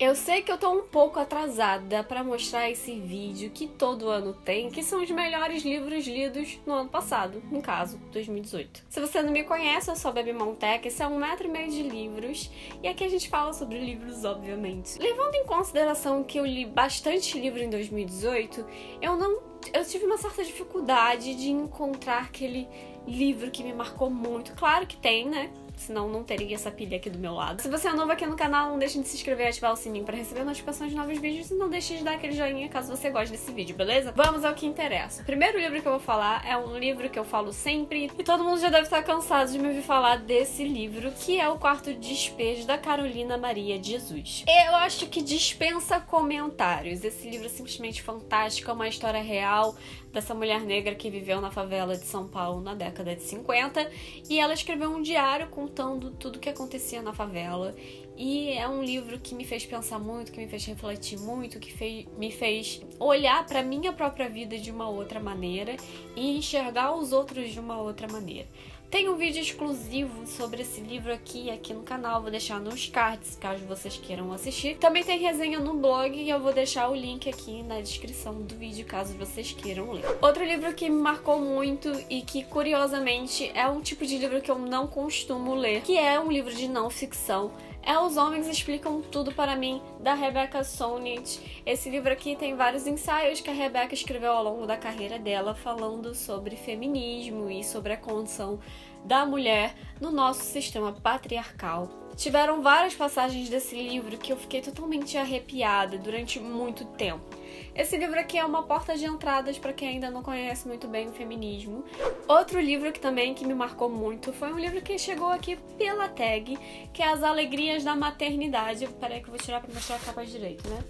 Eu sei que eu tô um pouco atrasada para mostrar esse vídeo que todo ano tem, que são os melhores livros lidos no ano passado, no caso, 2018. Se você não me conhece, eu sou a Baby Montec, esse é um metro e meio de livros, e aqui a gente fala sobre livros, obviamente. Levando em consideração que eu li bastante livro em 2018, eu não eu tive uma certa dificuldade de encontrar aquele livro que me marcou muito. Claro que tem, né? Senão não teria essa pilha aqui do meu lado. Se você é novo aqui no canal, não deixe de se inscrever e ativar o sininho para receber notificações de novos vídeos e não deixe de dar aquele joinha caso você goste desse vídeo, beleza? Vamos ao que interessa. O primeiro livro que eu vou falar é um livro que eu falo sempre e todo mundo já deve estar cansado de me ouvir falar desse livro, que é O Quarto Despejo da Carolina Maria de Jesus. Eu acho que dispensa comentários. Esse livro é simplesmente fantástico, é uma história real dessa mulher negra que viveu na favela de São Paulo na década de 50 e ela escreveu um diário contando tudo o que acontecia na favela e é um livro que me fez pensar muito, que me fez refletir muito, que fez, me fez olhar para minha própria vida de uma outra maneira e enxergar os outros de uma outra maneira. Tem um vídeo exclusivo sobre esse livro aqui, aqui no canal, vou deixar nos cards, caso vocês queiram assistir. Também tem resenha no blog e eu vou deixar o link aqui na descrição do vídeo, caso vocês queiram ler. Outro livro que me marcou muito e que, curiosamente, é um tipo de livro que eu não costumo ler, que é um livro de não ficção, é Os Homens Explicam Tudo para Mim, da Rebecca Solnit. Esse livro aqui tem vários ensaios que a Rebecca escreveu ao longo da carreira dela, falando sobre feminismo e sobre a condição da mulher no nosso sistema patriarcal. Tiveram várias passagens desse livro que eu fiquei totalmente arrepiada durante muito tempo. Esse livro aqui é uma porta de entradas para quem ainda não conhece muito bem o feminismo. Outro livro que também que me marcou muito foi um livro que chegou aqui pela tag, que é As Alegrias da Maternidade. Peraí que eu vou tirar para mostrar a capa direito, né?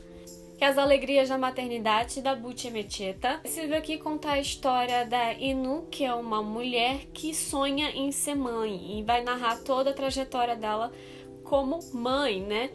que é As Alegrias da Maternidade, da Butch Mecheta. Esse livro aqui conta a história da Inu, que é uma mulher que sonha em ser mãe e vai narrar toda a trajetória dela como mãe, né?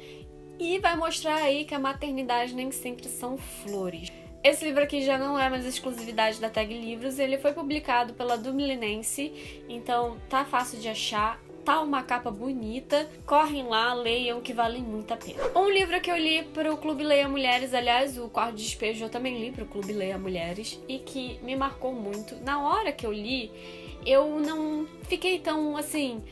E vai mostrar aí que a maternidade nem sempre são flores. Esse livro aqui já não é mais exclusividade da Tag Livros, ele foi publicado pela Dumilinense, então tá fácil de achar tá uma capa bonita. Correm lá, leiam, que vale muito a pena. Um livro que eu li pro Clube Leia Mulheres, aliás, o Quarto Despejo eu também li pro Clube Leia Mulheres, e que me marcou muito. Na hora que eu li, eu não fiquei tão assim.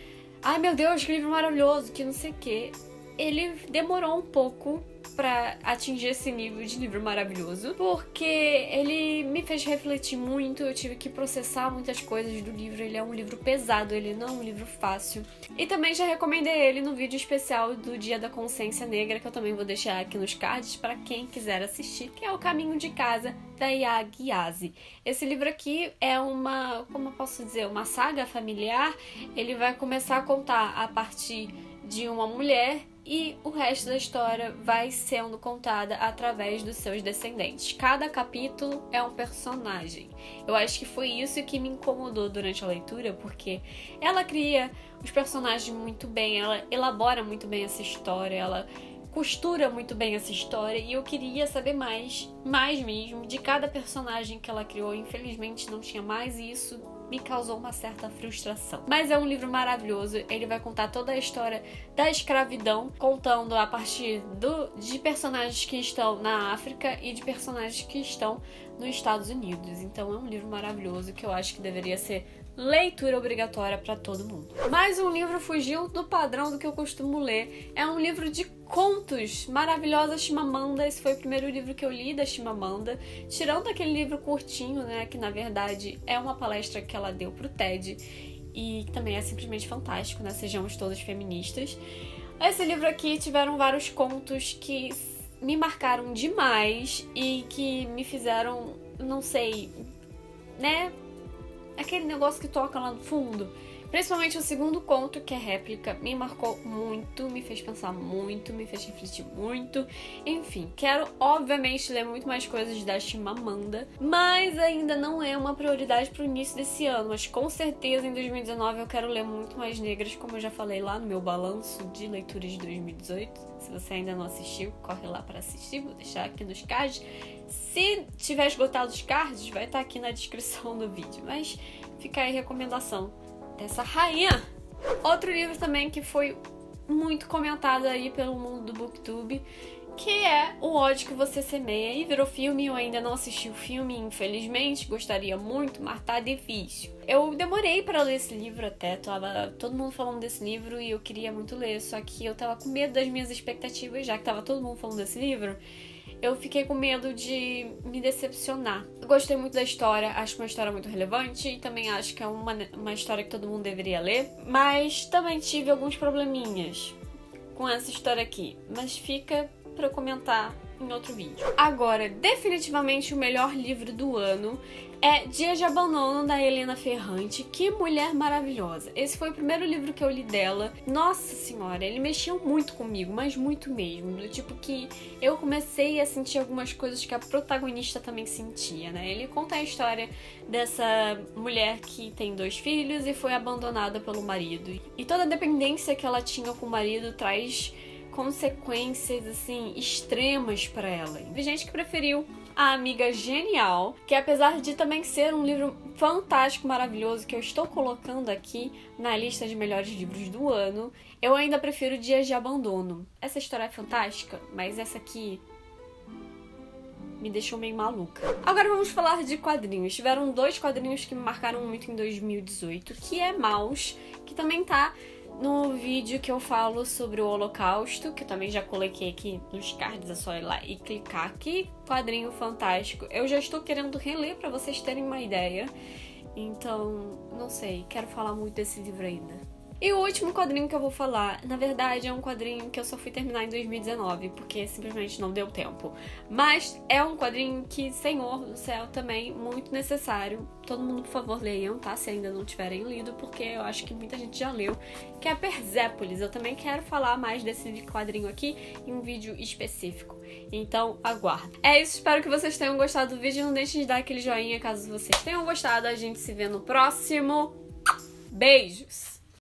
Ai meu Deus, que livro maravilhoso, que não sei o quê. Ele demorou um pouco para atingir esse nível de livro maravilhoso, porque ele me fez refletir muito, eu tive que processar muitas coisas do livro. Ele é um livro pesado, ele não é um livro fácil. E também já recomendei ele no vídeo especial do Dia da Consciência Negra, que eu também vou deixar aqui nos cards para quem quiser assistir, que é O Caminho de Casa da Yagi Yazi. Esse livro aqui é uma, como eu posso dizer, uma saga familiar. Ele vai começar a contar a partir de uma mulher e o resto da história vai sendo contada através dos seus descendentes. Cada capítulo é um personagem. Eu acho que foi isso que me incomodou durante a leitura, porque ela cria os personagens muito bem, ela elabora muito bem essa história, ela costura muito bem essa história e eu queria saber mais, mais mesmo, de cada personagem que ela criou. Infelizmente não tinha mais isso me causou uma certa frustração. Mas é um livro maravilhoso, ele vai contar toda a história da escravidão, contando a partir do, de personagens que estão na África e de personagens que estão nos Estados Unidos. Então é um livro maravilhoso que eu acho que deveria ser leitura obrigatória para todo mundo. Mais um livro fugiu do padrão do que eu costumo ler. É um livro de contos maravilhosa Chimamanda. Esse foi o primeiro livro que eu li da Chimamanda, tirando aquele livro curtinho, né, que na verdade é uma palestra que ela deu pro TED e também é simplesmente fantástico, né? Sejamos todas feministas. Esse livro aqui tiveram vários contos que me marcaram demais e que me fizeram, não sei, né, aquele negócio que toca lá no fundo. Principalmente o segundo conto, que é réplica, me marcou muito, me fez pensar muito, me fez refletir muito. Enfim, quero obviamente ler muito mais coisas da Chimamanda, mas ainda não é uma prioridade para o início desse ano. Mas com certeza em 2019 eu quero ler muito mais negras, como eu já falei lá no meu balanço de leituras de 2018. Se você ainda não assistiu, corre lá para assistir, vou deixar aqui nos cards. Se tiver esgotado os cards, vai estar aqui na descrição do vídeo. Mas fica aí a recomendação dessa rainha. Outro livro também que foi muito comentado aí pelo mundo do booktube que é O ódio que você semeia e virou filme. Eu ainda não assisti o filme, infelizmente, gostaria muito, mas tá difícil. Eu demorei para ler esse livro até, tava todo mundo falando desse livro e eu queria muito ler, só que eu tava com medo das minhas expectativas, já que tava todo mundo falando desse livro eu fiquei com medo de me decepcionar. Gostei muito da história, acho uma história muito relevante e também acho que é uma, uma história que todo mundo deveria ler, mas também tive alguns probleminhas com essa história aqui, mas fica para comentar em outro vídeo. Agora, definitivamente o melhor livro do ano é Dia de Abandono, da Helena Ferrante. Que mulher maravilhosa. Esse foi o primeiro livro que eu li dela. Nossa senhora, ele mexeu muito comigo, mas muito mesmo. Do tipo que eu comecei a sentir algumas coisas que a protagonista também sentia, né? Ele conta a história dessa mulher que tem dois filhos e foi abandonada pelo marido. E toda a dependência que ela tinha com o marido traz consequências assim extremas para ela. Tem gente que preferiu a Amiga Genial, que apesar de também ser um livro fantástico, maravilhoso, que eu estou colocando aqui na lista de melhores livros do ano, eu ainda prefiro Dias de Abandono. Essa história é fantástica, mas essa aqui me deixou meio maluca. Agora vamos falar de quadrinhos. Tiveram dois quadrinhos que me marcaram muito em 2018, que é Maus, que também tá no vídeo que eu falo sobre o Holocausto, que eu também já coloquei aqui nos cards, é só ir lá e clicar. Que quadrinho fantástico! Eu já estou querendo reler para vocês terem uma ideia. Então, não sei, quero falar muito desse livro ainda. E o último quadrinho que eu vou falar, na verdade, é um quadrinho que eu só fui terminar em 2019, porque simplesmente não deu tempo. Mas é um quadrinho que, Senhor do céu, também muito necessário. Todo mundo, por favor, leiam, tá? Se ainda não tiverem lido, porque eu acho que muita gente já leu, que é Persépolis. Eu também quero falar mais desse quadrinho aqui em um vídeo específico. Então, aguardo. É isso, espero que vocês tenham gostado do vídeo. Não deixem de dar aquele joinha caso vocês tenham gostado. A gente se vê no próximo. Beijos!